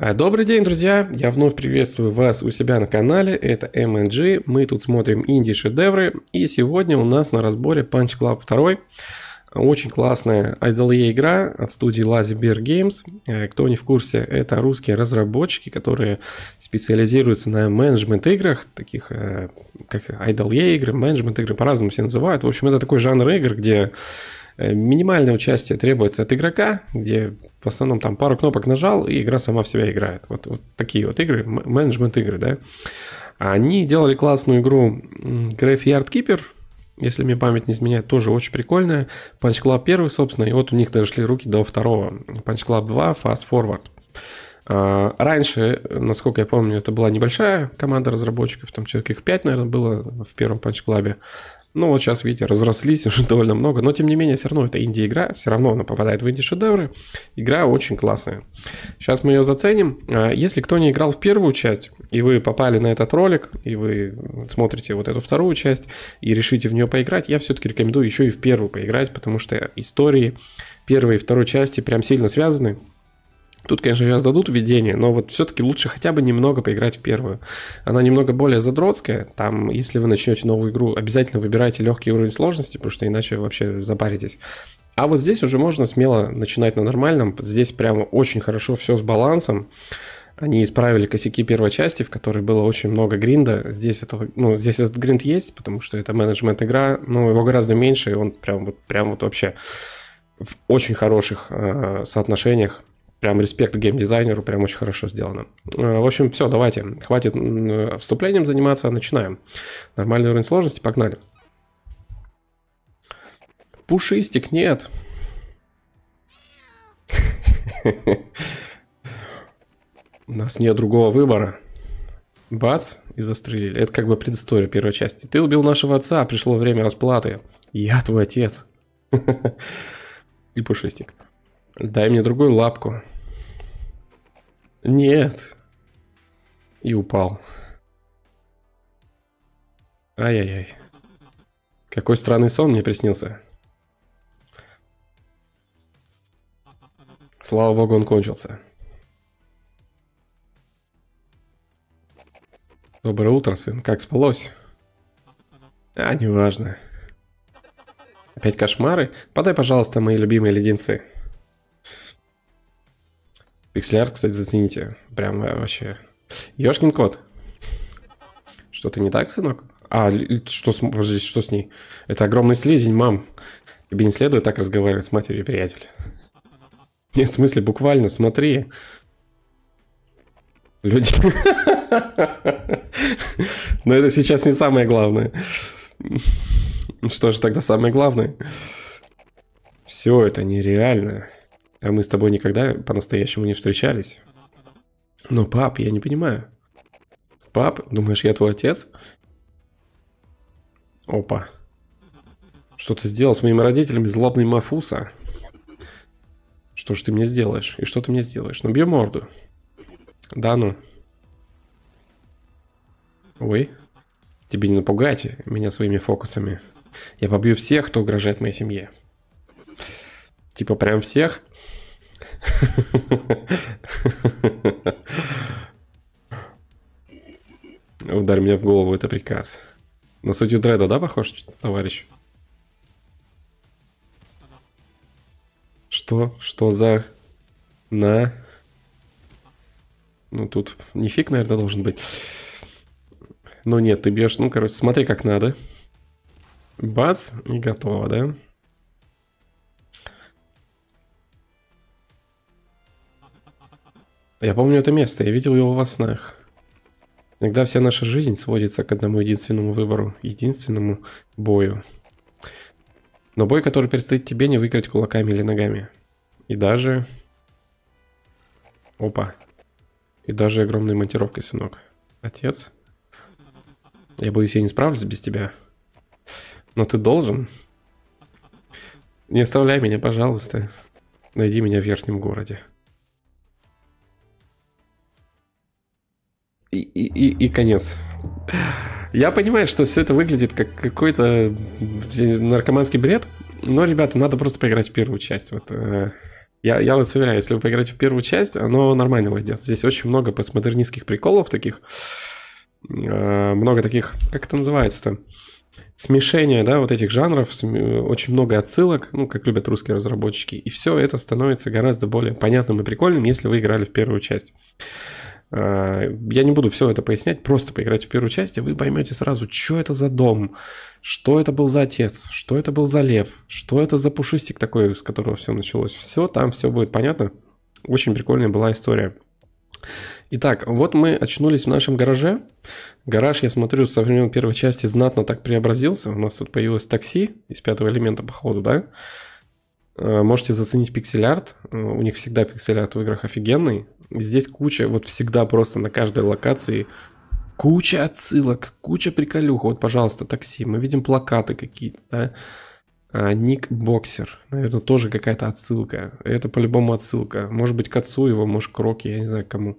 А, добрый день, друзья! Я вновь приветствую вас у себя на канале. Это MNG. Мы тут смотрим инди-шедевры. И сегодня у нас на разборе Punch Club 2. Очень классная IDLE игра от студии Lazy Bear Games. Э, кто не в курсе, это русские разработчики, которые специализируются на менеджмент играх, таких э, как IDLE игры, менеджмент игры, по-разному все называют. В общем, это такой жанр игр, где Э, минимальное участие требуется от игрока, где в основном там пару кнопок нажал, и игра сама в себя играет. Вот, вот такие вот игры, менеджмент игры, да. Они делали классную игру Graveyard Keeper, если мне память не изменяет, тоже очень прикольная. Punch Club 1, собственно, и вот у них дошли руки до второго. Punch Club 2, Fast Forward. А, раньше, насколько я помню, это была небольшая команда разработчиков, там человек их 5, наверное, было в первом Club. Ну, вот сейчас, видите, разрослись уже довольно много, но тем не менее, все равно это инди-игра, все равно она попадает в инди-шедевры. Игра очень классная. Сейчас мы ее заценим. А, если кто не играл в первую часть, и вы попали на этот ролик, и вы смотрите вот эту вторую часть, и решите в нее поиграть, я все-таки рекомендую еще и в первую поиграть, потому что истории первой и второй части прям сильно связаны. Тут, конечно, сейчас дадут введение, но вот все-таки лучше хотя бы немного поиграть в первую. Она немного более задротская. Там, если вы начнете новую игру, обязательно выбирайте легкий уровень сложности, потому что иначе вообще запаритесь. А вот здесь уже можно смело начинать на нормальном. Здесь прямо очень хорошо все с балансом. Они исправили косяки первой части, в которой было очень много гринда. Здесь, это, ну, здесь этот гринд есть, потому что это менеджмент игра, но его гораздо меньше, и он прям вот, прям вот вообще в очень хороших э, соотношениях Прям респект геймдизайнеру, прям очень хорошо сделано. Э, в общем, все, давайте. Хватит вступлением заниматься, начинаем. Нормальный уровень сложности, погнали. Пушистик, нет. У нас нет другого выбора. Бац, и застрелили. Это как бы предыстория первой части. Ты убил нашего отца, пришло время расплаты. Я твой отец. И пушистик. Дай мне другую лапку. Нет. И упал. Ай-яй-яй. Какой странный сон мне приснился. Слава богу, он кончился. Доброе утро, сын. Как спалось? А, неважно. Опять кошмары? Подай, пожалуйста, мои любимые леденцы. Пиксель кстати, зацените. Прям вообще. Ёшкин кот. Что-то не так, сынок? А, что с, подожди, что с ней? Это огромный слизень, мам. Тебе не следует так разговаривать с матерью, приятель. Нет, в смысле, буквально, смотри. Люди... Но это сейчас не самое главное. Что же тогда самое главное? Все это нереально. А мы с тобой никогда по-настоящему не встречались. Но, пап, я не понимаю. Пап, думаешь, я твой отец? Опа. Что ты сделал с моими родителями, злобный Мафуса? Что ж ты мне сделаешь? И что ты мне сделаешь? Ну, бью морду. Да ну. Ой. Тебе не напугать меня своими фокусами. Я побью всех, кто угрожает моей семье. Типа прям всех? Ударь меня в голову, это приказ. На судью Дреда, да, похож, товарищ? Что? Что за... На... Ну, тут не фиг, наверное, должен быть. Ну, нет, ты бьешь... Ну, короче, смотри, как надо. Бац, и готово, да? Я помню это место, я видел его во снах. Иногда вся наша жизнь сводится к одному единственному выбору, единственному бою. Но бой, который предстоит тебе, не выиграть кулаками или ногами. И даже... Опа. И даже огромной монтировкой, сынок. Отец? Я боюсь, я не справлюсь без тебя. Но ты должен. Не оставляй меня, пожалуйста. Найди меня в верхнем городе. И, и, и конец. Я понимаю, что все это выглядит как какой-то наркоманский бред, но, ребята, надо просто поиграть в первую часть. Вот, э, Я, я вас уверяю, если вы поиграете в первую часть, оно нормально войдет. Здесь очень много постмодернистских приколов таких. Э, много таких, как это называется-то? Смешение, да, вот этих жанров, очень много отсылок, ну, как любят русские разработчики. И все это становится гораздо более понятным и прикольным, если вы играли в первую часть. Э, я не буду все это пояснять, просто поиграть в первую часть, и вы поймете сразу, что это за дом, что это был за отец, что это был за лев, что это за пушистик такой, с которого все началось. Все, там все будет понятно. Очень прикольная была история. Итак, вот мы очнулись в нашем гараже. Гараж, я смотрю, со времен первой части знатно так преобразился. У нас тут появилось такси из пятого элемента, походу, да? Э, можете заценить пиксель-арт. Э, у них всегда пиксель-арт в играх офигенный. Здесь куча, вот всегда просто на каждой локации куча отсылок, куча приколюх. Вот, пожалуйста, такси. Мы видим плакаты какие-то, да? А, Ник Боксер. Наверное, тоже какая-то отсылка. Это по-любому отсылка. Может быть, к отцу его, может, к Рокки, я не знаю, кому.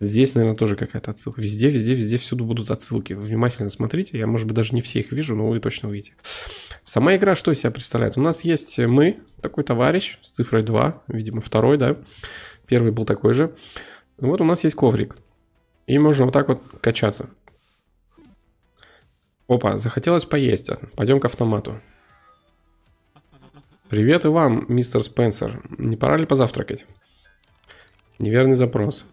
Здесь, наверное, тоже какая-то отсылка. Везде, везде, везде, всюду будут отсылки. Внимательно смотрите. Я, может быть, даже не все их вижу, но вы точно увидите. Сама игра что из себя представляет? У нас есть мы, такой товарищ с цифрой 2, видимо, второй, да? Первый был такой же. Вот у нас есть коврик. И можно вот так вот качаться. Опа, захотелось поесть. Пойдем к автомату. Привет и вам, мистер Спенсер. Не пора ли позавтракать? Неверный запрос.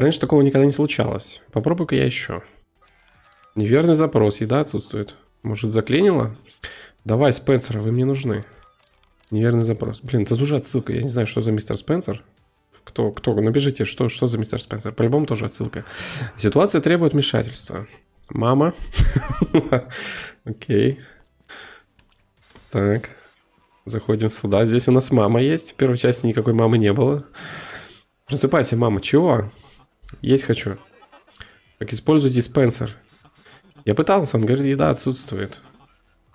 Раньше такого никогда не случалось. Попробуй-ка я еще. Неверный запрос. Еда отсутствует. Может, заклинило? Давай, Спенсер, вы мне нужны. Неверный запрос. Блин, это уже отсылка. Я не знаю, что за мистер Спенсер. Кто, кто? Напишите, что, что за мистер Спенсер. По-любому тоже отсылка. Ситуация требует вмешательства. Мама. Окей. Так. Заходим сюда. Здесь у нас мама есть. В первой части никакой мамы не было. Просыпайся, мама. Чего? Есть хочу. Как использую диспенсер. Я пытался, он говорит, еда отсутствует.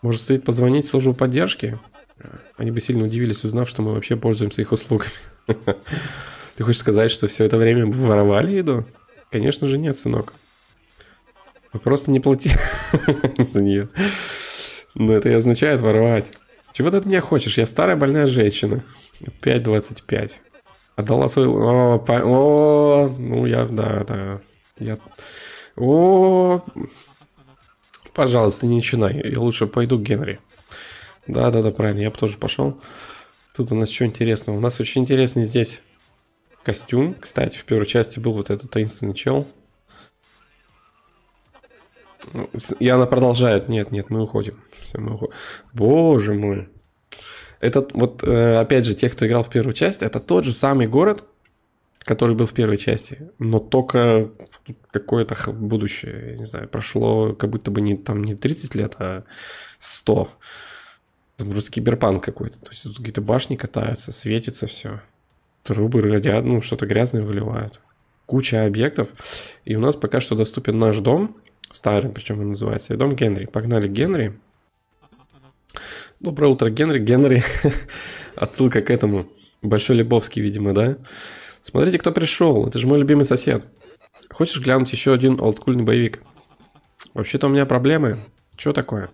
Может, стоит позвонить в службу поддержки? Они бы сильно удивились, узнав, что мы вообще пользуемся их услугами. Ты хочешь сказать, что все это время воровали еду? Конечно же нет, сынок. Вы просто не платили за нее. Но это и означает воровать. Чего ты от меня хочешь? Я старая больная женщина. 5.25. Отдала свой... О, по... О, ну я, да, да. Я... О, пожалуйста, не начинай. Я лучше пойду к Генри. Да-да-да, правильно, я бы тоже пошел. Тут у нас что интересного? У нас очень интересный здесь костюм. Кстати, в первой части был вот этот таинственный чел. И она продолжает. Нет, нет, мы уходим. Все, мы уходим. Боже мой. Это вот, э, опять же, те, кто играл в первую часть, это тот же самый город, который был в первой части, но только какое-то будущее, я не знаю, прошло как будто бы не, там не 30 лет, а 100. Это просто киберпанк какой-то. То есть тут какие-то башни катаются, светится все. Трубы радиат, ну, что-то грязное выливают. Куча объектов. И у нас пока что доступен наш дом, Старый, причем он называется. Дом Генри. Погнали Генри. Доброе утро, Генри. Генри. Отсылка к этому. Большой Лебовский, видимо, да? Смотрите, кто пришел. Это же мой любимый сосед. Хочешь глянуть еще один олдскульный боевик? Вообще-то у меня проблемы. Что такое?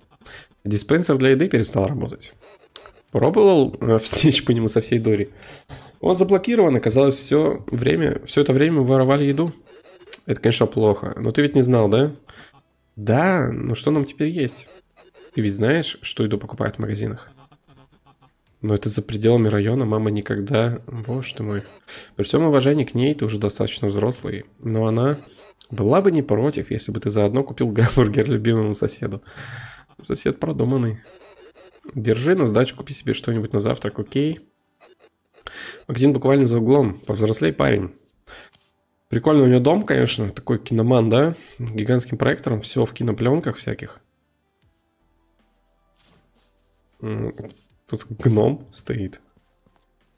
Диспенсер для еды перестал работать. Пробовал э, всечь по нему со всей дури. Он заблокирован, оказалось, все время, все это время воровали еду. Это, конечно, плохо. Но ты ведь не знал, да? Да, но что нам теперь есть? Ты ведь знаешь, что еду покупают в магазинах? Но это за пределами района мама никогда... Боже ты мой. При всем уважении к ней ты уже достаточно взрослый. Но она была бы не против, если бы ты заодно купил гамбургер любимому соседу. Сосед продуманный. Держи на сдачу, купи себе что-нибудь на завтрак, окей? Магазин буквально за углом. Повзрослей парень. Прикольно у него дом, конечно, такой киноман, да? Гигантским проектором, все в кинопленках всяких. Тут гном стоит.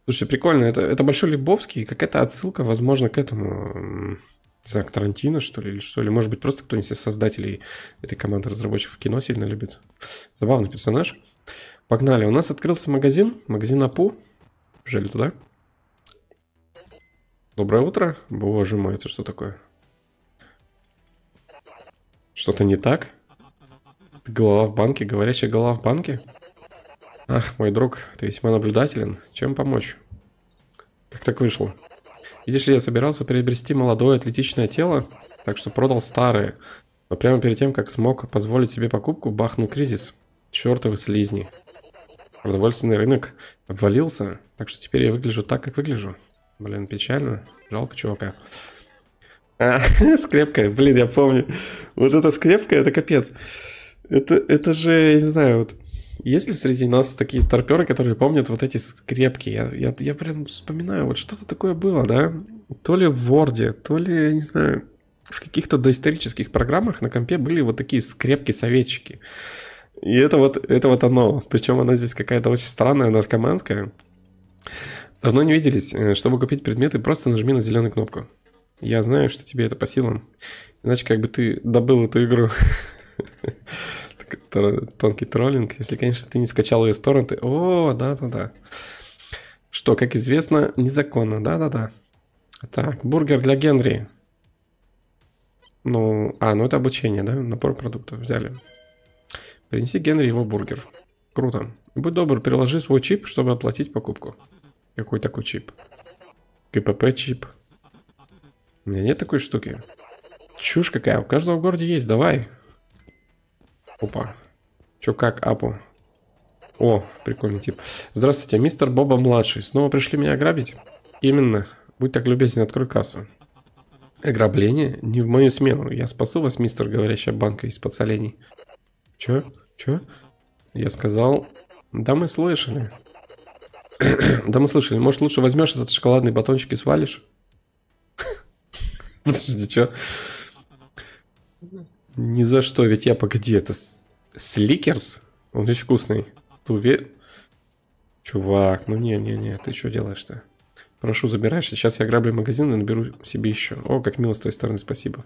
Слушай, прикольно, это, это Большой Лебовский, какая-то отсылка, возможно, к этому, не знаю, к Тарантино, что ли, или что ли. Может быть, просто кто-нибудь из создателей этой команды разработчиков кино сильно любит. Забавный персонаж. Погнали, у нас открылся магазин, магазин Апу. Жили туда. Доброе утро. Боже мой, это что такое? Что-то не так? Голова в банке? Говорящая голова в банке? Ах, мой друг, ты весьма наблюдателен. Чем помочь? Как так вышло? Видишь ли, я собирался приобрести молодое атлетичное тело, так что продал старое. Но прямо перед тем, как смог позволить себе покупку, бахнул кризис. Чертовы слизни. Продовольственный рынок обвалился, так что теперь я выгляжу так, как выгляжу. Блин, печально. Жалко чувака. А, скрепка, блин, я помню. Вот эта скрепка, это капец. Это, это же, я не знаю, вот есть ли среди нас такие старперы, которые помнят вот эти скрепки? Я, я, я прям вспоминаю, вот что-то такое было, да? То ли в Word, то ли, я не знаю, в каких-то доисторических программах на компе были вот такие скрепки-советчики. И это вот, это вот оно. Причем она здесь какая-то очень странная, наркоманская. Давно не виделись. Э, чтобы купить предметы, просто нажми на зеленую кнопку. Я знаю, что тебе это по силам. Иначе как бы ты добыл эту игру. Тонкий троллинг. Если, конечно, ты не скачал ее с торренты. О, да-да-да. Что, как известно, незаконно. Да-да-да. Так, бургер для Генри. Ну, а, ну это обучение, да? Набор продуктов взяли. Принеси Генри его бургер. Круто. Будь добр, приложи свой чип, чтобы оплатить покупку. Какой такой чип? КПП чип. У меня нет такой штуки. Чушь какая. У каждого в городе есть. Давай. Опа. Чё как, Апу? О, прикольный тип. Здравствуйте, мистер Боба-младший. Снова пришли меня ограбить? Именно. Будь так любезен, открой кассу. Ограбление? Не в мою смену. Я спасу вас, мистер, говорящая банка из-под солений. Чё? Чё? Я сказал... Да мы слышали. да мы слышали. Может, лучше возьмешь этот шоколадный батончик и свалишь? Подожди, чё? Ни за что, ведь я погоди, это сликерс? Он очень вкусный. Ты? Чувак, ну не-не-не, ты что делаешь-то? Прошу, забираешься. Сейчас я граблю магазин и наберу себе еще. О, как мило с твоей стороны, спасибо.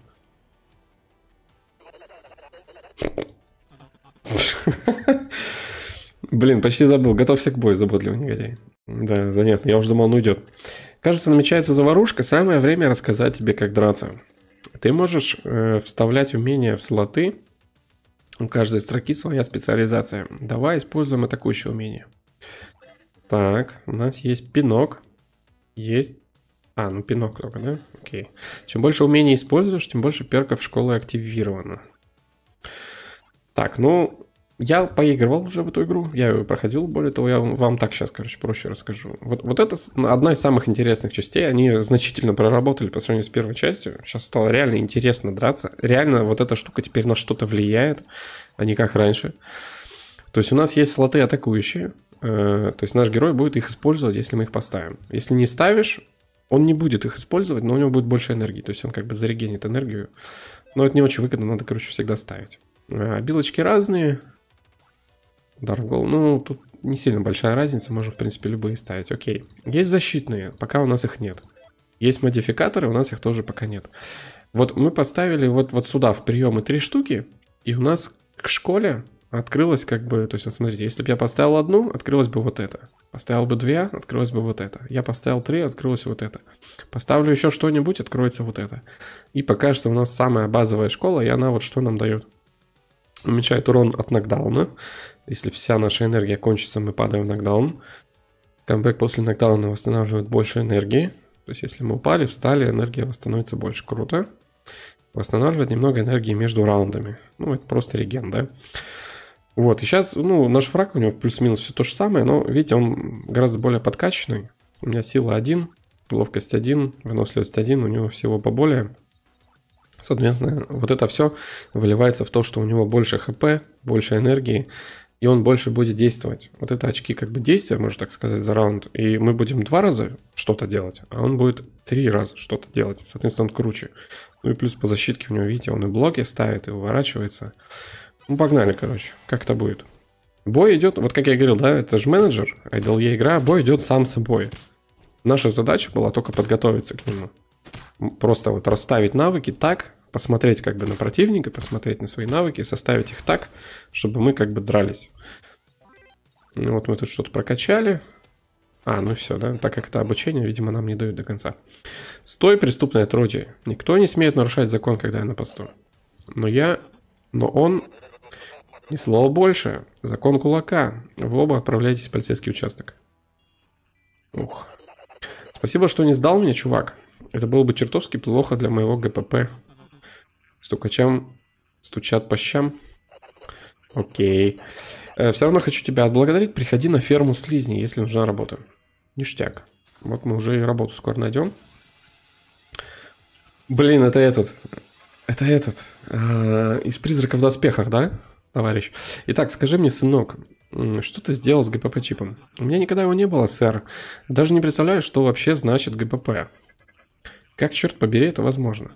Блин, почти забыл. Готовься к бою, заботливый негодяй. Да, занятно. Я уже думал, он уйдет. Кажется, намечается заварушка. Самое время рассказать тебе, как драться. Ты можешь э, вставлять умения в слоты. У каждой строки своя специализация. Давай используем атакующее умение. Так, у нас есть пинок. Есть... А, ну пинок только, да? Окей. Чем больше умений используешь, тем больше перков школы активировано. Так, ну, я поигрывал уже в эту игру, я ее проходил, более того, я вам так сейчас, короче, проще расскажу. Вот, вот это одна из самых интересных частей, они значительно проработали по сравнению с первой частью. Сейчас стало реально интересно драться. Реально вот эта штука теперь на что-то влияет, а не как раньше. То есть у нас есть слоты атакующие, э, то есть наш герой будет их использовать, если мы их поставим. Если не ставишь, он не будет их использовать, но у него будет больше энергии, то есть он как бы зарегенит энергию. Но это не очень выгодно, надо, короче, всегда ставить. Э, билочки разные, Голову. Ну, тут не сильно большая разница, можно, в принципе, любые ставить. Окей. Есть защитные, пока у нас их нет. Есть модификаторы, у нас их тоже пока нет. Вот мы поставили вот, вот сюда в приемы три штуки, и у нас к школе открылось как бы, то есть вот смотрите, если бы я поставил одну, открылось бы вот это. Поставил бы две, открылось бы вот это. Я поставил три, открылось вот это. Поставлю еще что-нибудь, откроется вот это. И пока что у нас самая базовая школа, и она вот что нам дает. Уменьшает урон от нокдауна, если вся наша энергия кончится, мы падаем в нокдаун. Камбэк после нокдауна восстанавливает больше энергии. То есть, если мы упали, встали, энергия восстановится больше. Круто. Восстанавливает немного энергии между раундами. Ну, это просто реген, да? Вот, и сейчас, ну, наш фраг у него плюс-минус все то же самое, но, видите, он гораздо более подкачанный. У меня сила 1, ловкость 1, выносливость 1, у него всего поболее. Соответственно, вот это все выливается в то, что у него больше хп, больше энергии, и он больше будет действовать. Вот это очки как бы действия, можно так сказать, за раунд. И мы будем два раза что-то делать, а он будет три раза что-то делать. Соответственно, он круче. Ну и плюс по защитке у него, видите, он и блоки ставит, и уворачивается. Ну, погнали, короче, как это будет. Бой идет, вот как я говорил, да, это же менеджер, IDLE игра, бой идет сам собой. Наша задача была только подготовиться к нему. Просто вот расставить навыки так, посмотреть как бы на противника, посмотреть на свои навыки, составить их так, чтобы мы как бы дрались. Ну, вот мы тут что-то прокачали. А, ну все, да, так как это обучение, видимо, нам не дают до конца. Стой, преступное отродье. Никто не смеет нарушать закон, когда я на посту. Но я... Но он... Ни слова больше. Закон кулака. Вы оба отправляйтесь в полицейский участок. Ух. Спасибо, что не сдал меня, чувак. Это было бы чертовски плохо для моего ГПП. Стукачам стучат по щам. Окей. Э, все равно хочу тебя отблагодарить. Приходи на ферму слизни, если нужна работа. Ништяк. Вот мы уже и работу скоро найдем. Блин, это этот. Это этот. Э, из призраков в доспехах, да, товарищ? Итак, скажи мне, сынок, что ты сделал с ГПП-чипом? У меня никогда его не было, сэр. Даже не представляю, что вообще значит ГПП. Как, черт побери, это возможно?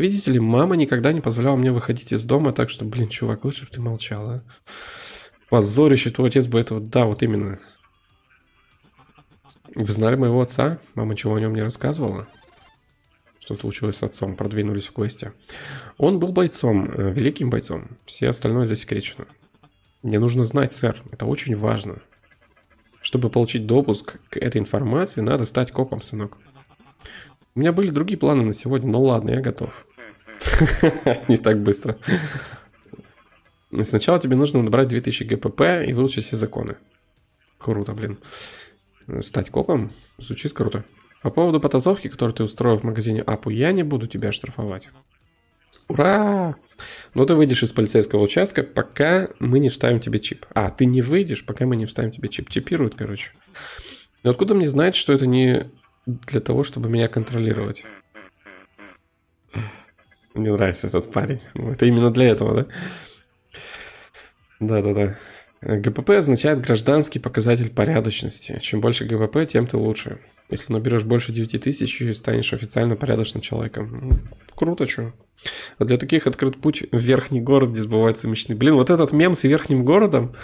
Видите ли, мама никогда не позволяла мне выходить из дома, так что, блин, чувак, лучше бы ты молчал, а? Позорище, твой отец бы этого... Да, вот именно. Вы знали моего отца? Мама ничего о нем не рассказывала? Что случилось с отцом? Продвинулись в квесте. Он был бойцом, э, великим бойцом. Все остальное засекречено. Мне нужно знать, сэр. Это очень важно. Чтобы получить допуск к этой информации, надо стать копом, сынок. У меня были другие планы на сегодня, но ладно, я готов. Не так быстро. Сначала тебе нужно набрать 2000 ГПП и выучить все законы. Круто, блин. Стать копом звучит круто. По поводу потасовки, которую ты устроил в магазине Апу, я не буду тебя штрафовать. Ура! Но ты выйдешь из полицейского участка, пока мы не вставим тебе чип. А, ты не выйдешь, пока мы не вставим тебе чип. Чипируют, короче. Но откуда мне знать, что это не для того, чтобы меня контролировать? Мне нравится этот парень. Это именно для этого, да? Да-да-да. ГПП означает гражданский показатель порядочности. Чем больше ГПП, тем ты лучше. Если наберешь больше 9 тысяч, и станешь официально порядочным человеком. Ну, круто, что. А для таких открыт путь в верхний город, где сбываются мечты. Блин, вот этот мем с верхним городом.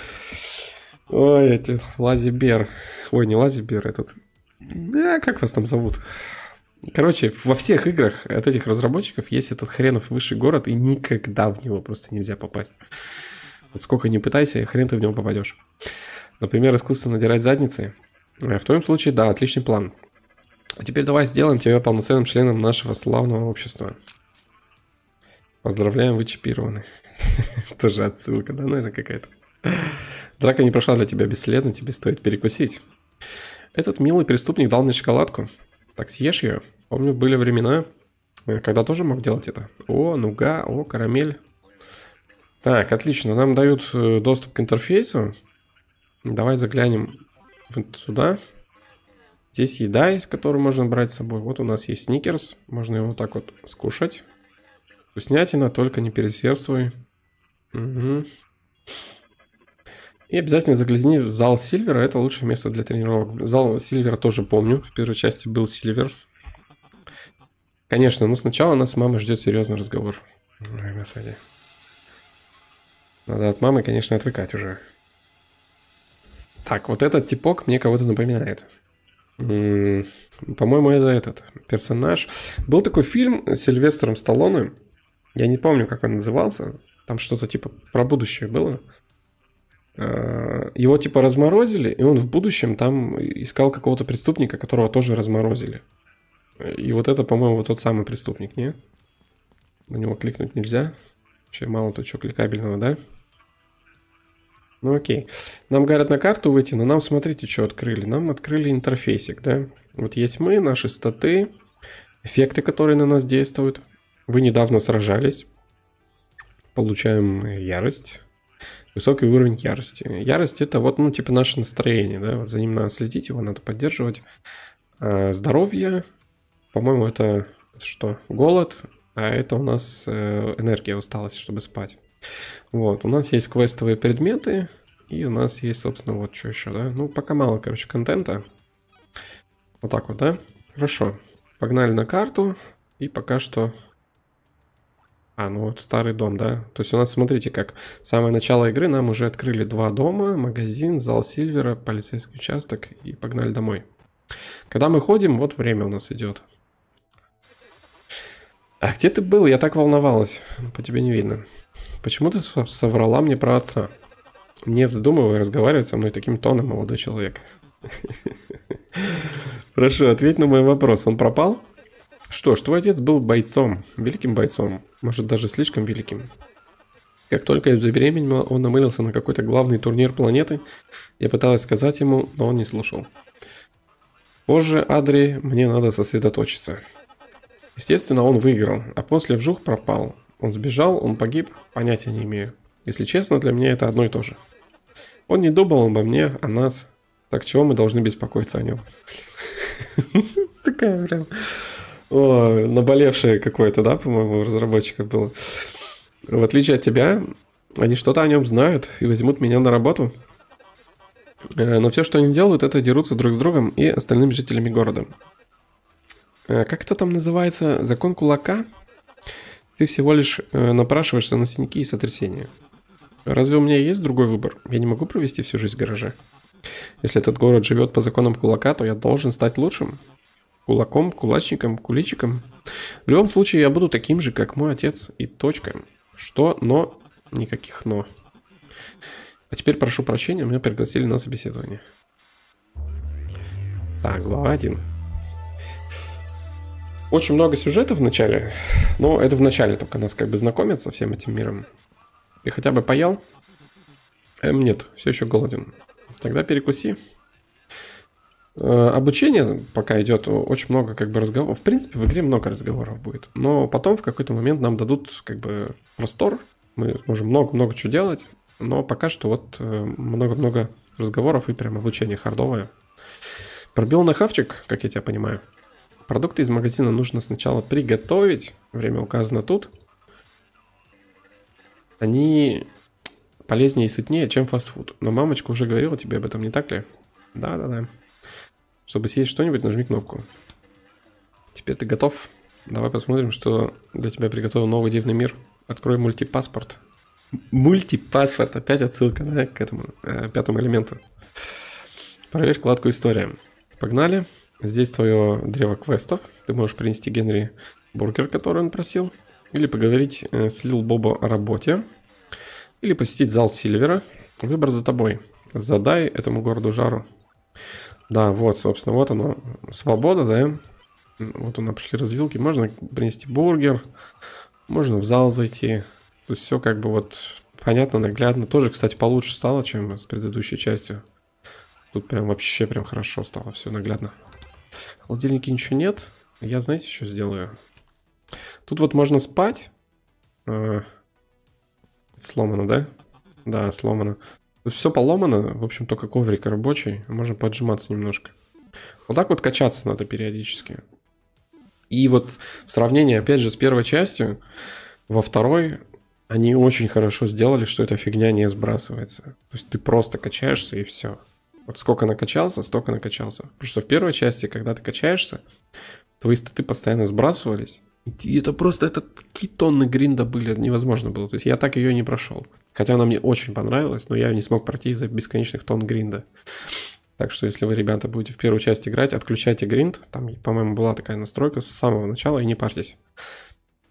Ой, эти Лазибер. Ой, не Лазибер, этот. Да, как вас там зовут? Короче, во всех играх от этих разработчиков есть этот хренов высший город, и никогда в него просто нельзя попасть. Вот сколько не пытайся, хрен ты в него попадешь. Например, искусственно надирать задницы. В твоем случае, да, отличный план. А теперь давай сделаем тебя полноценным членом нашего славного общества. Поздравляем, вы чипированы. Тоже отсылка, да, наверное, какая-то. Драка не прошла для тебя бесследно, тебе стоит перекусить. Этот милый преступник дал мне шоколадку. Так съешь ее. Помню, были времена, э, когда тоже мог делать это. О, нуга, о, карамель. Так, отлично. Нам дают э, доступ к интерфейсу. Давай заглянем вот сюда. Здесь еда есть, которую можно брать с собой. Вот у нас есть сникерс. Можно его вот так вот скушать. Вкуснятина, только не пересердствуй. Угу. И обязательно загляни в зал Сильвера, это лучшее место для тренировок. Зал Сильвера тоже помню, в первой части был Сильвер. Конечно, но сначала нас с мамой ждет серьезный разговор. Ой, господи. Надо от мамы, конечно, отвлекать уже. Так, вот этот типок мне кого-то напоминает. По-моему, это этот персонаж. Был такой фильм с Сильвестром Сталлоне. Я не помню, как он назывался. Там что-то типа про будущее было. А, его типа разморозили, и он в будущем там искал какого-то преступника, которого тоже разморозили. И вот это, по-моему, тот самый преступник, не? На него кликнуть нельзя. Вообще мало тут что кликабельного, да? Ну окей. Нам говорят на карту выйти, но нам, смотрите, что открыли. Нам открыли интерфейсик, да? Вот есть мы, наши статы, эффекты, которые на нас действуют. Вы недавно сражались. Получаем ярость. Высокий уровень ярости. Ярость это вот, ну, типа наше настроение, да, вот за ним надо следить, его надо поддерживать. А здоровье, по-моему, это что? Голод, а это у нас э, энергия, усталость, чтобы спать. Вот, у нас есть квестовые предметы, и у нас есть, собственно, вот что еще, да? Ну, пока мало, короче, контента. Вот так вот, да? Хорошо. Погнали на карту. И пока что... А, ну вот старый дом, да? То есть у нас, смотрите, как самое начало игры нам уже открыли два дома, магазин, зал Сильвера, полицейский участок и погнали домой. Когда мы ходим, вот время у нас идет. А где ты был? Я так волновалась. По тебе не видно. Почему ты соврала мне про отца? Не вздумывай разговаривать со мной таким тоном, молодой человек. Прошу, ответь на мой вопрос. Он пропал? Что ж, твой отец был бойцом, великим бойцом, может даже слишком великим. Как только я забеременела, он намылился на какой-то главный турнир планеты. Я пыталась сказать ему, но он не слушал. Позже, Адри, мне надо сосредоточиться. Естественно, он выиграл, а после вжух пропал. Он сбежал, он погиб, понятия не имею. Если честно, для меня это одно и то же. Он не думал обо мне, о нас. Так чего мы должны беспокоиться о нем? Такая прям... О, наболевшее какое-то, да, по-моему, у разработчиков было. В отличие от тебя, они что-то о нем знают и возьмут меня на работу. Э, но все, что они делают, это дерутся друг с другом и остальными жителями города. Э, как это там называется? Закон кулака? Ты всего лишь э, напрашиваешься на синяки и сотрясения. Разве у меня есть другой выбор? Я не могу провести всю жизнь в гараже. Если этот город живет по законам кулака, то я должен стать лучшим. Кулаком, кулачником, куличиком. В любом случае, я буду таким же, как мой отец. И точка. Что? Но? Никаких но. А теперь прошу прощения, меня пригласили на собеседование. Так, глава 1. Очень много сюжетов в начале. Но это в начале только нас как бы знакомят со всем этим миром. Ты хотя бы поел? Эм, нет, все еще голоден. Тогда перекуси. Э, обучение пока идет очень много как бы разговоров. В принципе, в игре много разговоров будет. Но потом в какой-то момент нам дадут как бы простор. Мы можем много-много чего делать. Но пока что вот э, много-много разговоров и прям обучение хардовое. Пробил на хавчик, как я тебя понимаю. Продукты из магазина нужно сначала приготовить. Время указано тут они полезнее и сытнее, чем фастфуд. Но мамочка уже говорила тебе об этом, не так ли? Да-да-да. Чтобы съесть что-нибудь, нажми кнопку. Теперь ты готов? Давай посмотрим, что для тебя приготовил новый дивный мир. Открой мультипаспорт. Мультипаспорт. Опять отсылка да, к этому э, пятому элементу. Проверь вкладку «История». Погнали. Здесь твое древо квестов. Ты можешь принести Генри бургер, который он просил. Или поговорить э, с Лил Бобо о работе. Или посетить зал Сильвера. Выбор за тобой. Задай этому городу жару. Да, вот, собственно, вот оно. Свобода, да? Вот у нас пошли развилки. Можно принести бургер. Можно в зал зайти. То есть все как бы вот понятно, наглядно. Тоже, кстати, получше стало, чем с предыдущей частью. Тут прям вообще прям хорошо стало, все наглядно. В холодильнике ничего нет. Я, знаете, что сделаю? Тут вот можно спать. А, сломано, да? Да, сломано. Все поломано. В общем, только коврик рабочий. Можно поджиматься немножко. Вот так вот качаться надо периодически. И вот в сравнении, опять же, с первой частью, во второй они очень хорошо сделали, что эта фигня не сбрасывается. То есть ты просто качаешься и все. Вот сколько накачался, столько накачался. Потому что в первой части, когда ты качаешься, твои статы постоянно сбрасывались. И это просто, это такие тонны гринда были, невозможно было. То есть я так ее не прошел. Хотя она мне очень понравилась, но я не смог пройти из-за бесконечных тонн гринда. Так что, если вы, ребята, будете в первую часть играть, отключайте гринд. Там, по-моему, была такая настройка с самого начала, и не парьтесь.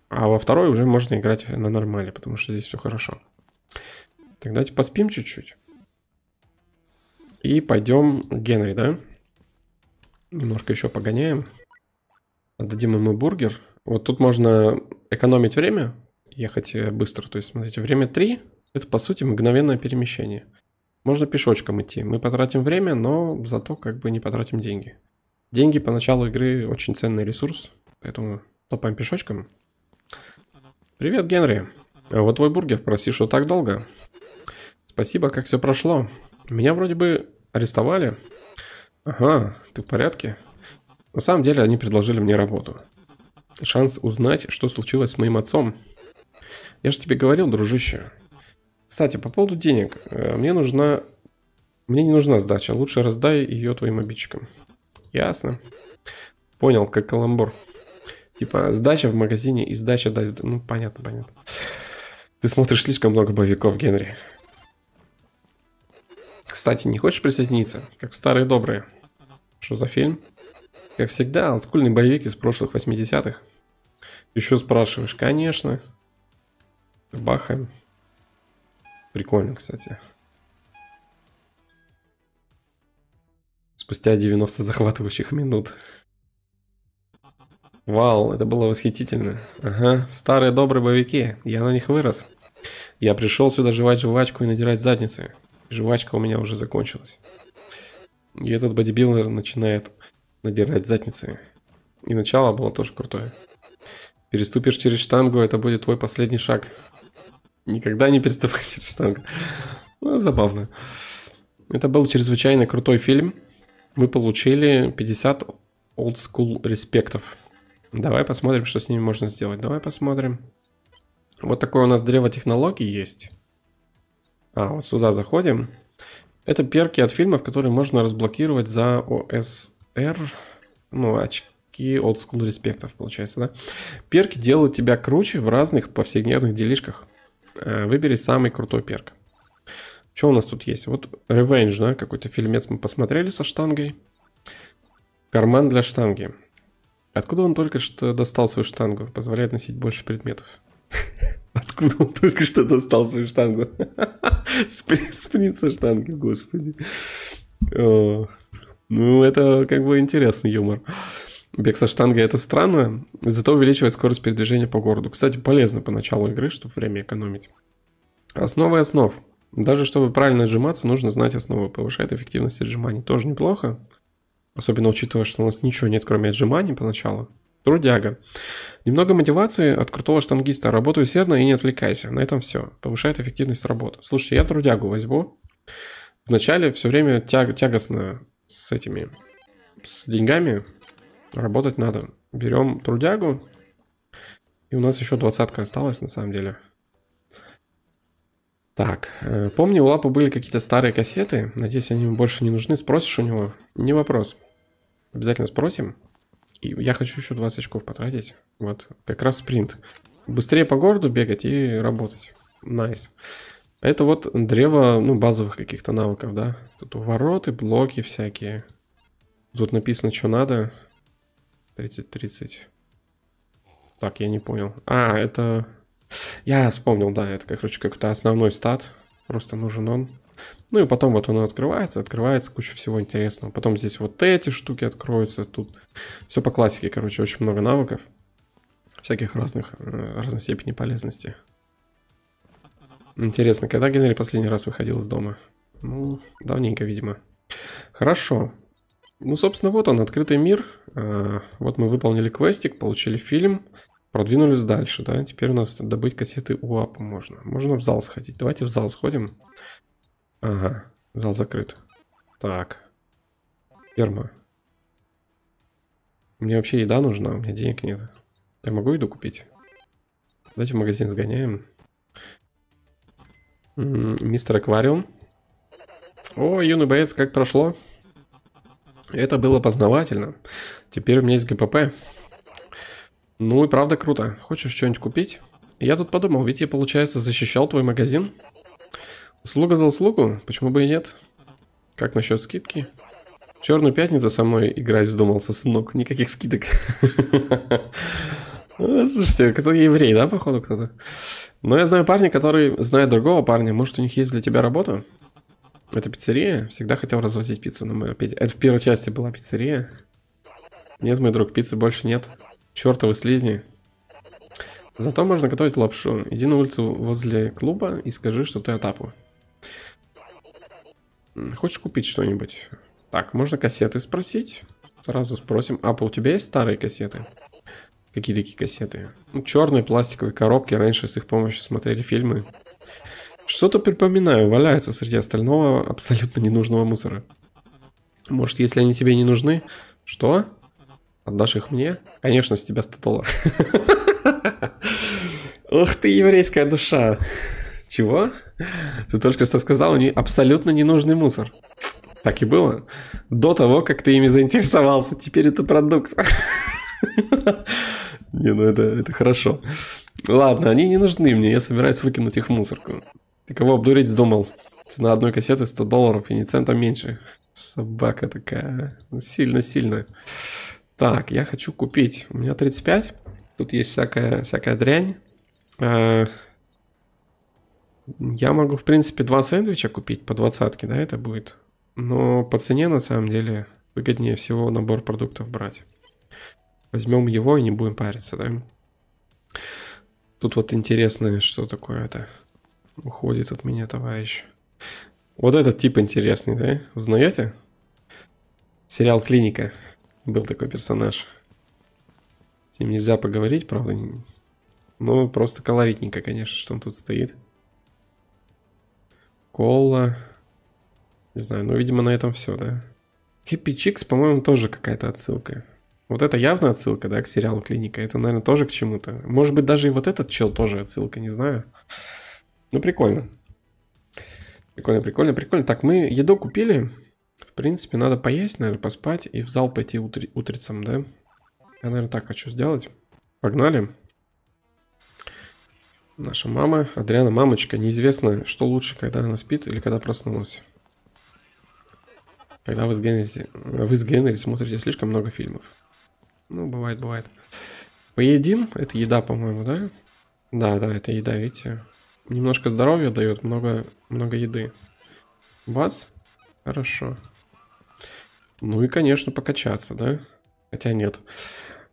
А во второй уже можно играть на нормале, потому что здесь все хорошо. Так, давайте поспим чуть-чуть. И пойдем к Генри, да? Немножко еще погоняем. Отдадим ему бургер. Вот тут можно экономить время, ехать э, быстро. То есть, смотрите, время 3 – это, по сути, мгновенное перемещение. Можно пешочком идти. Мы потратим время, но зато как бы не потратим деньги. Деньги по началу игры очень ценный ресурс, поэтому топаем пешочком. Привет, Генри. Вот твой бургер, прости, что так долго. Спасибо, как все прошло. Меня вроде бы арестовали. Ага, ты в порядке? На самом деле они предложили мне работу шанс узнать, что случилось с моим отцом. Я же тебе говорил, дружище. Кстати, по поводу денег. Э, мне нужна... Мне не нужна сдача. Лучше раздай ее твоим обидчикам. Ясно. Понял, как каламбур. Типа, сдача в магазине и сдача дай... Ну, понятно, понятно. Ты смотришь слишком много боевиков, Генри. Кстати, не хочешь присоединиться? Как старые добрые. Что за фильм? Как всегда, олдскульный боевик из прошлых 80-х. Еще спрашиваешь, конечно. Бахаем. Прикольно, кстати. Спустя 90 захватывающих минут. Вау, это было восхитительно. Ага, старые добрые боевики. Я на них вырос. Я пришел сюда жевать жвачку и надирать задницы. Жвачка у меня уже закончилась. И этот бодибилдер начинает надирать задницы. И начало было тоже крутое. Переступишь через штангу, это будет твой последний шаг. Никогда не переступай через штангу. Ну, забавно. Это был чрезвычайно крутой фильм. Мы получили 50 old school респектов. Давай посмотрим, что с ними можно сделать. Давай посмотрим. Вот такое у нас древо технологий есть. А, вот сюда заходим. Это перки от фильмов, которые можно разблокировать за OSR. Ну, очки old school респектов, получается, да? Перки делают тебя круче в разных повседневных делишках. Э, выбери самый крутой перк. Что у нас тут есть? Вот Revenge, да, какой-то фильмец мы посмотрели со штангой. Карман для штанги. Откуда он только что достал свою штангу? Позволяет носить больше предметов. Откуда он только что достал свою штангу? Спринт со штанги, господи. Ну, это как бы интересный юмор. Бег со штангой это странно, зато увеличивает скорость передвижения по городу. Кстати, полезно по началу игры, чтобы время экономить. Основы основ. Даже чтобы правильно отжиматься, нужно знать основы. Повышает эффективность отжиманий. Тоже неплохо. Особенно учитывая, что у нас ничего нет, кроме отжиманий поначалу. Трудяга. Немного мотивации от крутого штангиста. Работай усердно и не отвлекайся. На этом все. Повышает эффективность работы. Слушайте, я трудягу возьму. Вначале все время тяг, тягостно с этими, с деньгами работать надо. Берем трудягу. И у нас еще двадцатка осталась на самом деле. Так, э, помню, у Лапы были какие-то старые кассеты. Надеюсь, они ему больше не нужны. Спросишь у него? Не вопрос. Обязательно спросим. И я хочу еще 20 очков потратить. Вот, как раз спринт. Быстрее по городу бегать и работать. Nice. Это вот древо, ну, базовых каких-то навыков, да. Тут вороты, блоки всякие. Тут написано, что надо. 30-30. Так, я не понял. А, это я вспомнил, да, это, короче, какой-то основной стат. Просто нужен он. Ну и потом вот оно открывается, открывается куча всего интересного. Потом здесь вот эти штуки откроются. Тут все по классике, короче, очень много навыков. Всяких разных, э, разной степени полезности. Интересно, когда Генри последний раз выходил из дома? Ну, давненько, видимо. Хорошо. Ну, собственно, вот он, открытый мир. А, вот мы выполнили квестик, получили фильм. Продвинулись дальше, да? Теперь у нас добыть кассеты УАПа можно. Можно в зал сходить. Давайте в зал сходим. Ага, зал закрыт. Так. Ферма. Мне вообще еда нужна, у меня денег нет. Я могу еду купить? Давайте в магазин сгоняем. Мистер Аквариум. О, юный боец, как прошло? Это было познавательно. Теперь у меня есть ГПП. Ну и правда круто. Хочешь что-нибудь купить? Я тут подумал, ведь я, получается, защищал твой магазин. Услуга за услугу, почему бы и нет? Как насчет скидки? Черную пятницу со мной играть вздумался, сынок. Никаких скидок. А, слушайте, кто еврей, да, походу, кто-то? Но я знаю парня, который знает другого парня. Может, у них есть для тебя работа? Это пиццерия? Всегда хотел развозить пиццу на пиццу. Это в первой части была пиццерия. Нет, мой друг, пиццы больше нет. Чертовы слизни. Зато можно готовить лапшу. Иди на улицу возле клуба и скажи, что ты от Апу. Хочешь купить что-нибудь? Так, можно кассеты спросить. Сразу спросим. Апа, у тебя есть старые кассеты? Какие такие кассеты? Ну, черные пластиковые коробки. Раньше с их помощью смотрели фильмы. Что-то припоминаю. Валяется среди остального абсолютно ненужного мусора. Может, если они тебе не нужны? Что? Отдашь их мне? Конечно, с тебя 100 долларов. Ух ты, еврейская душа. Чего? Ты только что сказал, они абсолютно ненужный мусор. Так и было. До того, как ты ими заинтересовался. Теперь это продукт. Не, ну это, это хорошо. Ладно, они не нужны мне, я собираюсь выкинуть их в мусорку. Ты кого обдурить вздумал? Цена одной кассеты 100 долларов и не цента меньше. Собака такая. Сильно-сильно. Так, я хочу купить. У меня 35. Тут есть всякая, всякая дрянь. А, я могу, в принципе, два сэндвича купить по двадцатке, да, это будет. Но по цене, на самом деле, выгоднее всего набор продуктов брать. Возьмем его и не будем париться, да. Тут вот интересное, что такое это. Уходит от меня товарищ. Вот этот тип интересный, да? Узнаете? Сериал «Клиника». Был такой персонаж. С ним нельзя поговорить, правда. Ну, просто колоритненько, конечно, что он тут стоит. Кола. Не знаю, ну, видимо, на этом все, да. Хэппи Чикс, по-моему, тоже какая-то отсылка. Вот это явно отсылка, да, к сериалу «Клиника». Это, наверное, тоже к чему-то. Может быть, даже и вот этот чел тоже отсылка, не знаю. Ну, прикольно. Прикольно, прикольно, прикольно. Так, мы еду купили. В принципе, надо поесть, наверное, поспать и в зал пойти утри утрицам, да? Я, наверное, так хочу сделать. Погнали. Наша мама, Адриана, мамочка, неизвестно, что лучше, когда она спит или когда проснулась. Когда вы с Генри, вы с Генри смотрите слишком много фильмов. Ну, бывает, бывает. Поедим, это еда, по-моему, да? Да, да, это еда, видите? Немножко здоровья дает, много, много еды. Бац. Хорошо. Ну и, конечно, покачаться, да? Хотя нет.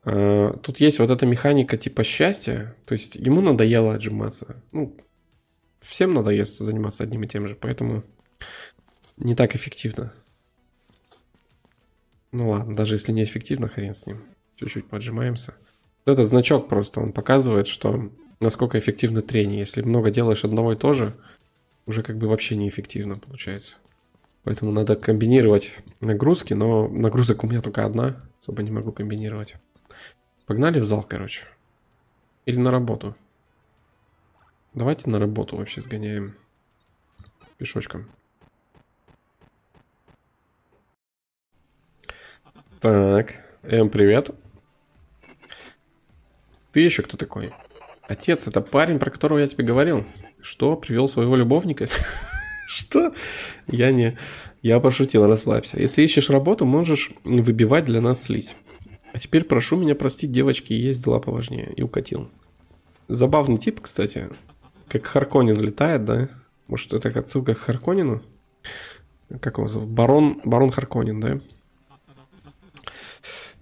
А, тут есть вот эта механика типа счастья. То есть ему надоело отжиматься. Ну, всем надоест заниматься одним и тем же, поэтому не так эффективно. Ну ладно, даже если не эффективно, хрен с ним. Чуть-чуть поджимаемся. Вот этот значок просто, он показывает, что насколько эффективно трение. Если много делаешь одного и то же, уже как бы вообще неэффективно получается. Поэтому надо комбинировать нагрузки, но нагрузок у меня только одна, особо не могу комбинировать. Погнали в зал, короче. Или на работу. Давайте на работу вообще сгоняем. Пешочком. Так, Эм, привет. Ты еще кто такой? Отец, это парень, про которого я тебе говорил. Что, привел своего любовника? Что? Я не... Я пошутил, расслабься. Если ищешь работу, можешь выбивать для нас слизь. А теперь прошу меня простить, девочки, есть дела поважнее. И укатил. Забавный тип, кстати. Как Харконин летает, да? Может, это отсылка к Харконину? Как его зовут? Барон, Барон Харконин, да?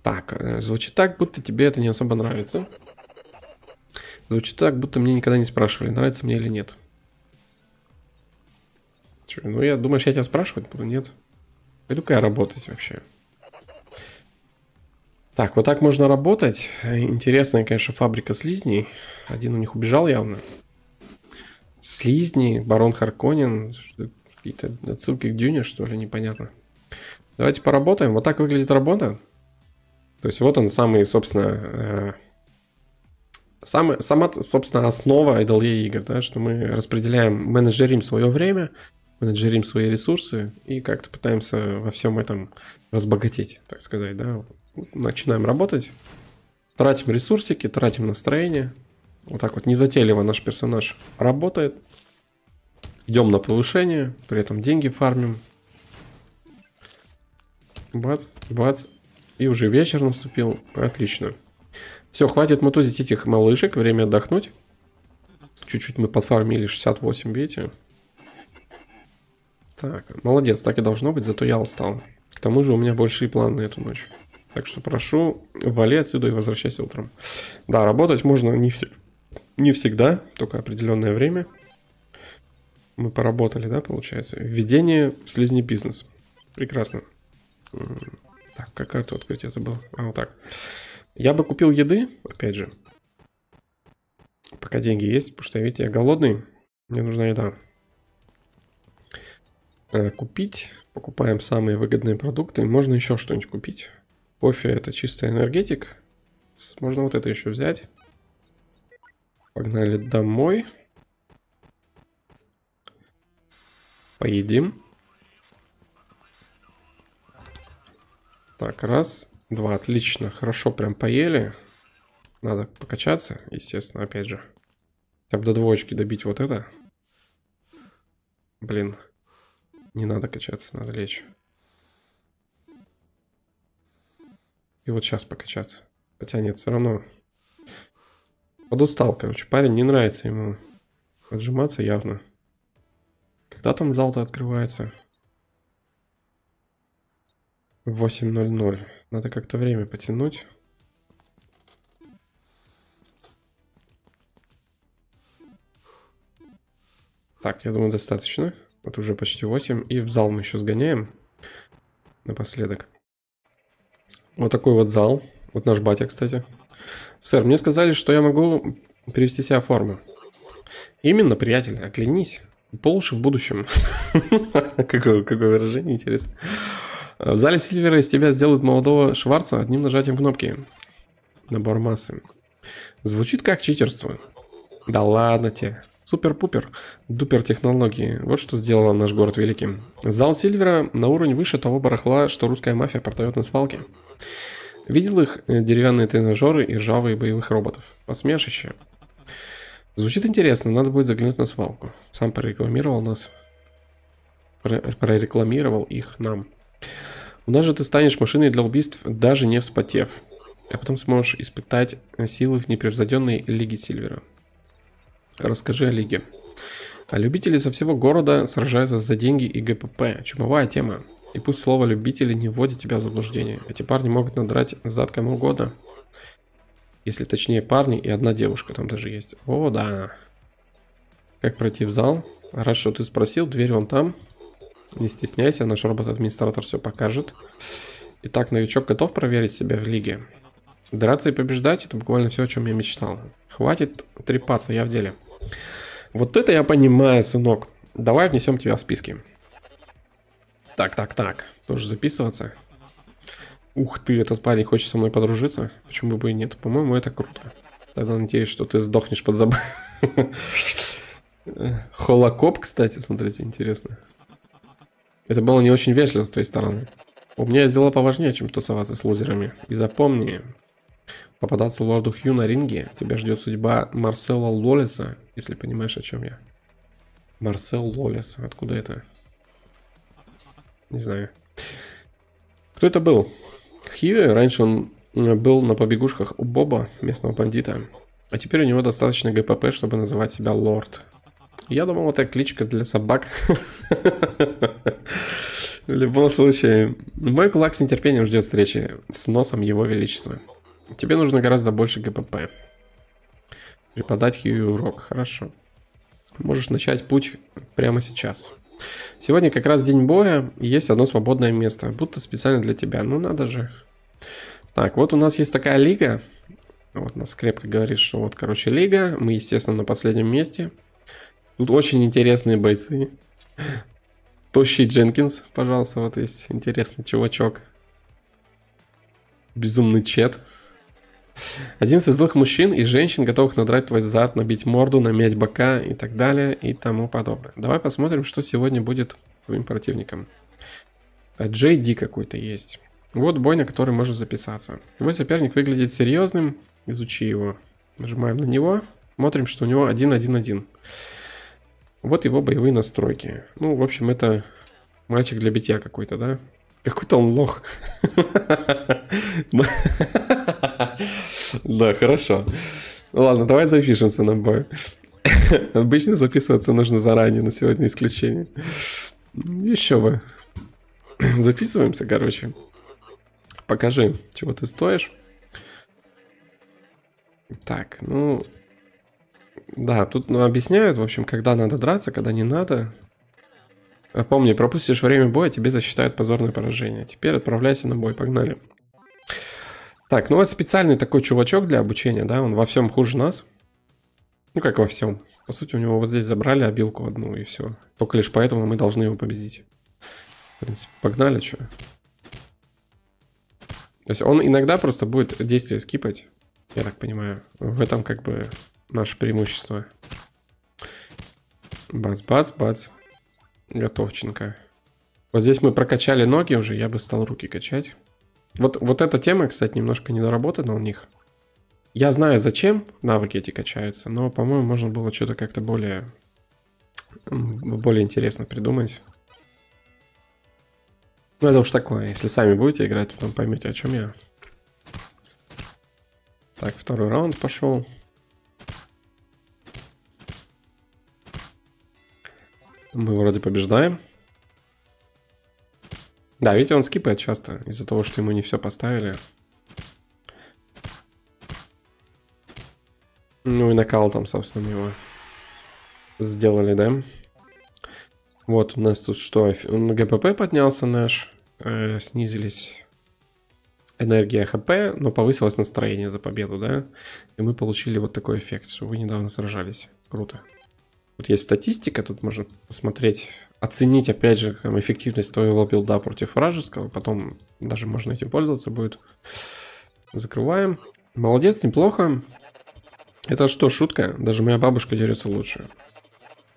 Так, э, звучит так, будто тебе это не особо нравится. Звучит так, будто мне никогда не спрашивали, нравится мне или нет. Че, ну я думаешь, я тебя спрашивать буду? Нет. Пойду-ка я работать вообще. Так, вот так можно работать. Интересная, конечно, фабрика слизней. Один у них убежал явно. Слизни, барон Харконин. Какие-то отсылки к Дюне, что ли, непонятно. Давайте поработаем. Вот так выглядит работа. То есть вот он самый, собственно, самый, сама, собственно, основа IDLE игр, да, что мы распределяем, менеджерим свое время, менеджерим свои ресурсы и как-то пытаемся во всем этом разбогатеть, так сказать, да. Начинаем работать, тратим ресурсики, тратим настроение. Вот так вот незатейливо наш персонаж работает. Идем на повышение, при этом деньги фармим. Бац, бац, и уже вечер наступил. Отлично. Все, хватит мотузить этих малышек. Время отдохнуть. Чуть-чуть мы подфармили 68, видите? Так, молодец, так и должно быть, зато я устал. К тому же у меня большие планы на эту ночь. Так что прошу, вали отсюда и возвращайся утром. Да, работать можно не, все, не всегда, только определенное время. Мы поработали, да, получается? Введение в слизни бизнес. Прекрасно. Так, как карту открыть, я забыл. А, вот так. Я бы купил еды, опять же. Пока деньги есть, потому что, видите, я голодный. Мне нужна еда. Э, купить. Покупаем самые выгодные продукты. Можно еще что-нибудь купить. Кофе это чистый энергетик. Можно вот это еще взять. Погнали домой. Поедим. Так, раз, два, отлично. Хорошо, прям поели. Надо покачаться, естественно, опять же. Хотя бы до двоечки добить вот это. Блин, не надо качаться, надо лечь. И вот сейчас покачаться. Хотя нет, все равно. Подустал, короче. Парень не нравится ему отжиматься явно. Когда там зал-то открывается? 8.00. Надо как-то время потянуть. Так, я думаю, достаточно. Вот уже почти 8. И в зал мы еще сгоняем. Напоследок. Вот такой вот зал. Вот наш батя, кстати. Сэр, мне сказали, что я могу привести себя в форму. Именно, приятель, оклянись. Получше в будущем. какое выражение интересно. В зале Сильвера из тебя сделают молодого Шварца одним нажатием кнопки. Набор массы. Звучит как читерство. Да ладно тебе. Супер-пупер. Дупер технологии. Вот что сделала наш город великим. Зал Сильвера на уровень выше того барахла, что русская мафия продает на свалке. Видел их э, деревянные тренажеры и ржавые боевых роботов. Посмешище. Звучит интересно, надо будет заглянуть на свалку. Сам прорекламировал нас. Прорекламировал их нам. У нас же ты станешь машиной для убийств, даже не вспотев. А потом сможешь испытать силы в непревзойденной Лиге Сильвера. Расскажи о Лиге. А любители со всего города сражаются за деньги и ГПП. Чумовая тема. И пусть слово «любители» не вводит тебя в заблуждение. Эти парни могут надрать зад кому угодно. Если точнее парни и одна девушка там даже есть. О, да. Как пройти в зал? Рад, что ты спросил. Дверь вон там. Не стесняйся, наш робот-администратор все покажет. Итак, новичок готов проверить себя в лиге? Драться и побеждать – это буквально все, о чем я мечтал. Хватит трепаться, я в деле. Вот это я понимаю, сынок. Давай внесем тебя в списки. Так, так, так. Тоже записываться. Ух ты, этот парень хочет со мной подружиться. Почему бы и нет? По-моему, это круто. Тогда надеюсь, что ты сдохнешь под заб... Холокоп, кстати, смотрите, интересно. Это было не очень вежливо с твоей стороны. У меня есть дела поважнее, чем тусоваться с лузерами. И запомни, попадаться лорду Хью на ринге, тебя ждет судьба Марсела Лолеса, если понимаешь, о чем я. Марсел Лолес, откуда это? Не знаю. Кто это был? Хиви, раньше он был на побегушках у Боба, местного бандита. А теперь у него достаточно ГПП, чтобы называть себя лорд. Я думал, это кличка для собак. В любом случае, мой кулак с нетерпением ждет встречи с носом его величества. Тебе нужно гораздо больше ГПП. Преподать Хьюи урок. Хорошо. Можешь начать путь прямо сейчас. Сегодня как раз день боя, и есть одно свободное место, будто специально для тебя. Ну, надо же. Так, вот у нас есть такая лига. Вот нас крепко говорит, что вот, короче, лига. Мы, естественно, на последнем месте. Тут очень интересные бойцы. Тощий Дженкинс, пожалуйста, вот есть интересный чувачок. Безумный чет. Один из злых мужчин и женщин, готовых надрать твой зад, набить морду, намять бока и так далее и тому подобное. Давай посмотрим, что сегодня будет твоим противником. А Джей Ди какой-то есть. Вот бой, на который можно записаться. Твой соперник выглядит серьезным. Изучи его. Нажимаем на него. Смотрим, что у него 1-1-1. Вот его боевые настройки. Ну, в общем, это мальчик для битья какой-то, да? Какой-то он лох. Да, хорошо. Ладно, давай запишемся на бой. Обычно записываться нужно заранее, на сегодня исключение. Еще бы. Записываемся, короче. Покажи, чего ты стоишь. Так, ну... Да, тут ну, объясняют, в общем, когда надо драться, когда не надо. А помни, пропустишь время боя, тебе засчитают позорное поражение. Теперь отправляйся на бой, погнали. Так, ну вот специальный такой чувачок для обучения, да, он во всем хуже нас. Ну как во всем. По сути, у него вот здесь забрали обилку одну и все. Только лишь поэтому мы должны его победить. В принципе, погнали, что. То есть он иногда просто будет действие скипать, я так понимаю. В этом как бы наше преимущество. Бац-бац-бац. Готовченко. Вот здесь мы прокачали ноги уже, я бы стал руки качать. Вот, вот эта тема, кстати, немножко недоработана у них. Я знаю, зачем навыки эти качаются, но, по-моему, можно было что-то как-то более, более интересно придумать. Ну, это уж такое. Если сами будете играть, потом поймете, о чем я. Так, второй раунд пошел. Мы вроде побеждаем. Да, видите, он скипает часто из-за того, что ему не все поставили. Ну и накал там, собственно, его сделали, да? Вот у нас тут что? ГПП поднялся наш. Э, снизились энергия ХП, но повысилось настроение за победу, да? И мы получили вот такой эффект, что вы недавно сражались. Круто. Тут есть статистика, тут можно посмотреть, оценить, опять же, эффективность твоего билда против вражеского. Потом даже можно этим пользоваться будет. Закрываем. Молодец, неплохо. Это что, шутка? Даже моя бабушка дерется лучше.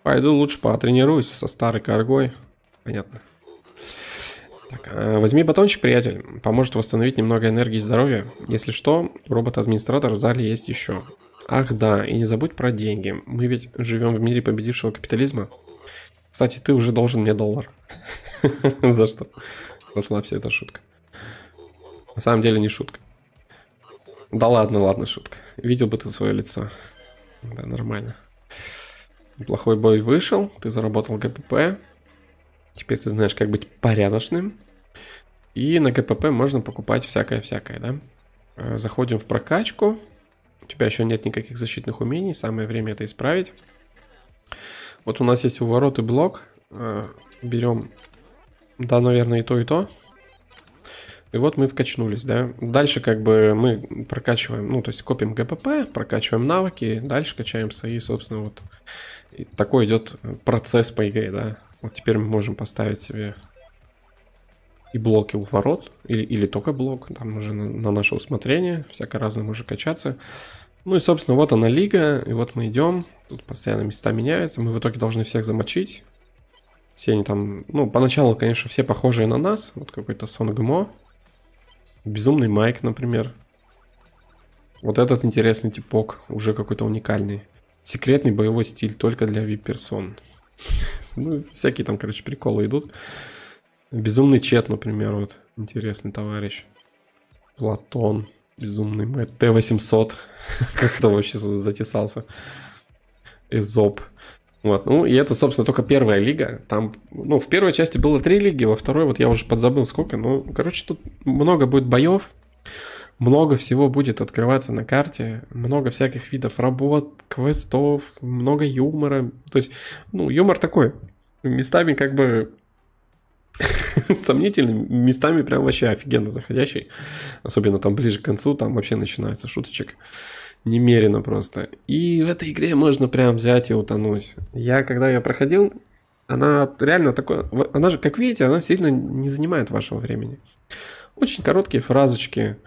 Пойду лучше потренируюсь со старой коргой. Понятно. Так, э, возьми батончик, приятель. Поможет восстановить немного энергии и здоровья. Если что, робот-администратор в зале есть еще. Ах да, и не забудь про деньги. Мы ведь живем в мире победившего капитализма. Кстати, ты уже должен мне доллар. За что? Расслабься, это шутка. На самом деле не шутка. Да ладно, ладно, шутка. Видел бы ты свое лицо. Да, нормально. Плохой бой вышел, ты заработал ГПП. Теперь ты знаешь, как быть порядочным. И на ГПП можно покупать всякое-всякое, да? Э, заходим в прокачку. У тебя еще нет никаких защитных умений, самое время это исправить. Вот у нас есть уворот и блок. Э, берем, да, наверное, и то, и то. И вот мы вкачнулись, да. Дальше как бы мы прокачиваем, ну, то есть копим ГПП, прокачиваем навыки, дальше качаемся и, собственно, вот и такой идет процесс по игре, да. Вот теперь мы можем поставить себе и блоки у ворот, или, или только блок, там уже на, на наше усмотрение, всяко разное может качаться. Ну и, собственно, вот она лига, и вот мы идем, тут постоянно места меняются, мы в итоге должны всех замочить. Все они там, ну, поначалу, конечно, все похожие на нас, вот какой-то Сон ГМО, Безумный Майк, например. Вот этот интересный типок, уже какой-то уникальный. Секретный боевой стиль только для VIP-персон. Ну, всякие там, короче, приколы идут. Безумный Чет, например, вот. Интересный товарищ. Платон. Безумный Мэтт. Т-800. как это вообще затесался? Эзоп. Вот, ну и это, собственно, только первая лига. Там, ну, в первой части было три лиги, во второй вот я уже подзабыл сколько. Ну, короче, тут много будет боев, много всего будет открываться на карте, много всяких видов работ, квестов, много юмора. То есть, ну, юмор такой, местами как бы сомнительный, местами прям вообще офигенно заходящий. Особенно там ближе к концу, там вообще начинается шуточек немерено просто. И в этой игре можно прям взять и утонуть. Я, когда ее проходил, она реально такой... Она же, как видите, она сильно не занимает вашего времени. Очень короткие фразочки,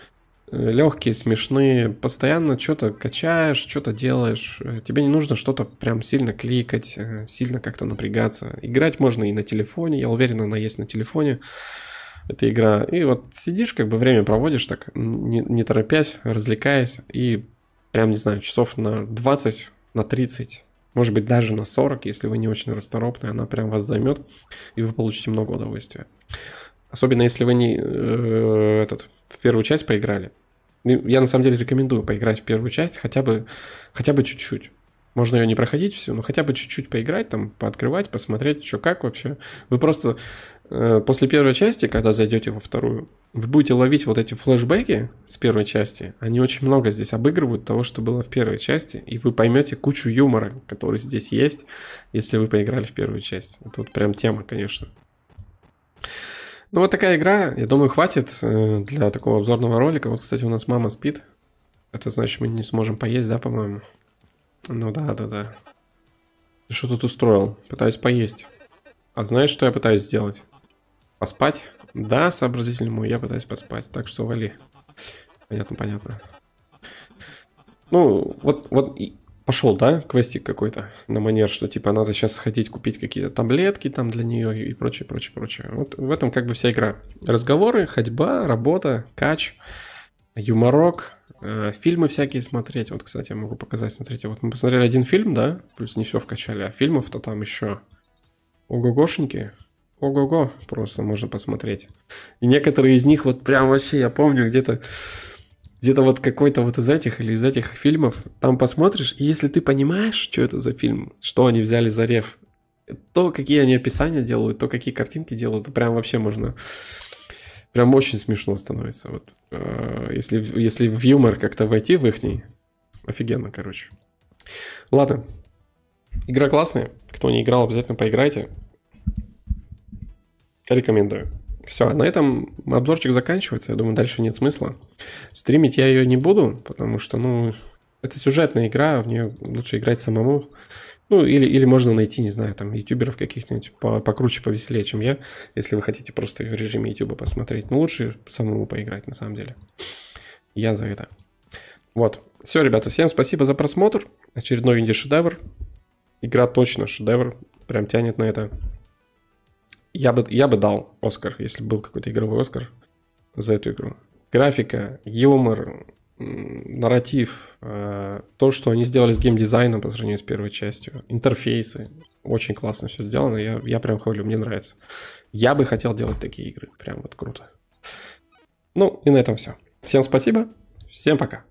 легкие, смешные, постоянно что-то качаешь, что-то делаешь. Э, тебе не нужно что-то прям сильно кликать, э, сильно как-то напрягаться. Играть можно и на телефоне, я уверен, она есть на телефоне эта игра. И вот сидишь, как бы время проводишь так, не, не торопясь, развлекаясь, и прям, не знаю, часов на 20, на 30, может быть, даже на 40, если вы не очень расторопны, она прям вас займет, и вы получите много удовольствия. Особенно если вы не э, этот, в первую часть поиграли. Я на самом деле рекомендую поиграть в первую часть хотя бы, хотя бы чуть-чуть. Можно ее не проходить все, но хотя бы чуть-чуть поиграть, там, пооткрывать, посмотреть, что как вообще. Вы просто Э, после первой части, когда зайдете во вторую, вы будете ловить вот эти флешбеки с первой части. Они очень много здесь обыгрывают того, что было в первой части, и вы поймете кучу юмора, который здесь есть, если вы поиграли в первую часть. Это вот прям тема, конечно. Ну вот такая игра, я думаю, хватит э, для такого обзорного ролика. Вот, кстати, у нас мама спит. Это значит, мы не сможем поесть, да, по-моему? Ну да, да, да. Ты что тут устроил? Пытаюсь поесть. А знаешь, что я пытаюсь сделать? Поспать? Да, сообразительный мой, я пытаюсь поспать. Так что вали. Понятно, понятно. Ну, вот, вот пошел, да, квестик какой-то на манер, что типа надо сейчас сходить купить какие-то таблетки там для нее и прочее, прочее, прочее. Вот в этом как бы вся игра. Разговоры, ходьба, работа, кач, юморок, э, фильмы всякие смотреть. Вот, кстати, я могу показать, смотрите, вот мы посмотрели один фильм, да, плюс не все вкачали, а фильмов-то там еще ого-гошеньки. Ого-го, просто можно посмотреть. И некоторые из них вот прям вообще, я помню, где-то где-то вот какой-то вот из этих или из этих фильмов, там посмотришь, и если ты понимаешь, что это за фильм, что они взяли за реф, то, какие они описания делают, то, какие картинки делают, то прям вообще можно... Прям очень смешно становится. Вот, э, если, если в юмор как-то войти в их, офигенно, короче. Ладно. Игра классная. Кто не играл, обязательно поиграйте. Рекомендую. Все, на этом обзорчик заканчивается. Я думаю, дальше нет смысла. Стримить я ее не буду, потому что, ну, это сюжетная игра, в нее лучше играть самому. Ну, или, или можно найти, не знаю, там, ютуберов каких-нибудь покруче, повеселее, чем я, если вы хотите просто в режиме ютуба посмотреть. Но лучше самому поиграть, на самом деле. Я за это. Вот. Все, ребята, всем спасибо за просмотр. Очередной инди-шедевр. Игра точно шедевр. Прям тянет на это. Я бы, я бы дал Оскар, если был какой-то игровой Оскар за эту игру. Графика, юмор, нарратив, э, то, что они сделали с геймдизайном по сравнению с первой частью, интерфейсы, очень классно все сделано, я, я прям хвалю, мне нравится. Я бы хотел делать такие игры, прям вот круто. Ну и на этом все. Всем спасибо, всем пока.